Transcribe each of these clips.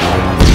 Bye.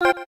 You